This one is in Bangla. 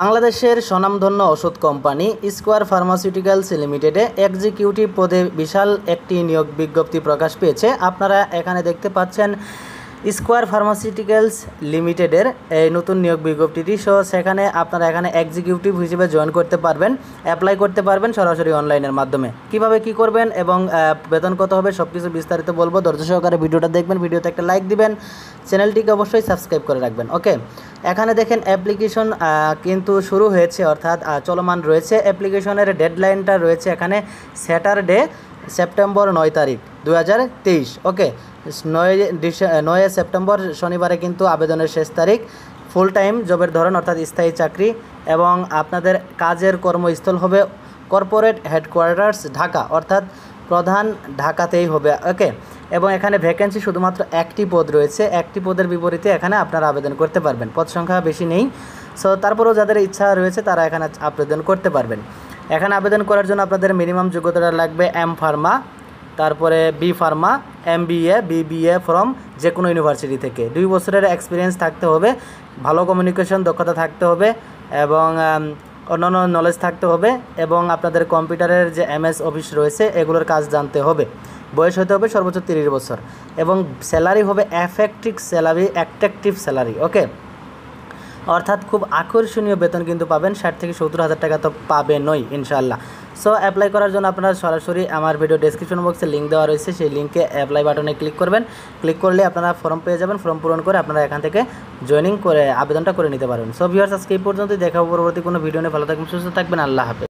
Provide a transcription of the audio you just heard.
বাংলাদেশের স্বনামধন্য ওষুধ কোম্পানি স্কোয়ার ফার্মাসিউটিক্যালস লিমিটেডে এক্সিকিউটিভ পদে বিশাল একটি নিয়োগ বিজ্ঞপ্তি প্রকাশ পেয়েছে। আপনারা এখানে দেখতে পাচ্ছেন স্কোয়ার ফার্মাসিউটিক্যালস লিমিটেডের এই নতুন নিয়োগ বিজ্ঞপ্তিটি সো সেখানে আপনারা এখানে এক্সিকিউটিভ হিসেবে জয়েন করতে পারবেন অ্যাপ্লাই করতে পারবেন সরাসরি অনলাইনের মাধ্যমে। কীভাবে কি করবেন এবং বেতন কত হবে সব কিছু বিস্তারিত বলব। ধৈর্য সহকারে ভিডিওটা দেখবেন, ভিডিওতে একটা লাইক দিবেন, চ্যানেলটিকে অবশ্যই সাবস্ক্রাইব করে রাখবেন ওকে এখানে দেখেন অ্যাপ্লিকেশন কিন্তু শুরু হয়েছে, অর্থাৎ চলমান রয়েছে। অ্যাপ্লিকেশনের ডেডলাইনটা রয়েছে এখানে স্যাটারডে সেপ্টেম্বর নয় তারিখ। দু হাজার তেইশ। ওকে, নয় নয় সেপ্টেম্বর শনিবারে কিন্তু আবেদনের শেষ তারিখ। ফুল টাইম জবের ধরন অর্থাৎ স্থায়ী চাকরি এবং আপনাদের কাজের কর্মস্থল হবে কর্পোরেট হেডকোয়ার্টার্স ঢাকা, অর্থাৎ প্রধান ঢাকাতেই হবে। ওকে, এবং এখানে ভ্যাকেন্সি শুধুমাত্র একটি পদ রয়েছে। একটি পদের বিপরীতে এখানে আপনারা আবেদন করতে পারবেন। পদ সংখ্যা বেশি নেই। সো তারপরেও যাদের ইচ্ছা রয়েছে তারা এখানে আবেদন করতে পারবেন। এখানে আবেদন করার জন্য আপনাদের মিনিমাম যোগ্যতাটা লাগবে এম ফার্মা তারপরে B pharma M B A BBA from যে কোনো ইউনিভার্সিটি থেকে। দুই বছরের এক্সপিরিয়েন্স থাকতে হবে, ভালো কমিউনিকেশন দক্ষতা থাকতে হবে এবং অন্যান্য নলেজ থাকতে হবে এবং আপনাদের কম্পিউটারের যে এমএস অফিস রয়েছে, এগুলোর কাজ জানতে হবে। বয়স হতে হবে সর্বোচ্চ তিরিশ বছর এবং স্যালারি হবে affective salary attractive salary okay অর্থাৎ খুব আকর্ষণীয় বেতন কিন্তু পাবেন, ষাট থেকে সত্তর হাজার টাকা তো পাবেনই ইনশাল্লাহ সো অ্যাপ্লাই করার জন্য আপনারা সরাসরি আমার ভিডিও ডেসক্রিপশন বক্সে লিঙ্ক দেওয়া রয়েছে। সেই লিঙ্কে অ্যাপ্লাই বাটনে ক্লিক করবেন। ক্লিক করলে আপনারা ফর্ম পেয়ে যাবেন। ফর্ম পূরণ করে আপনারা এখান থেকে জয়েনিং করে আবেদনটা করে নিতে পারেন সো ভিউয়ার্স আজকে এই পর্যন্তই। দেখা পরবর্তী কোনো ভিডিও নিয়ে। ভালো থাকবেন, সুস্থ থাকবেন। আল্লাহ হাফেজ।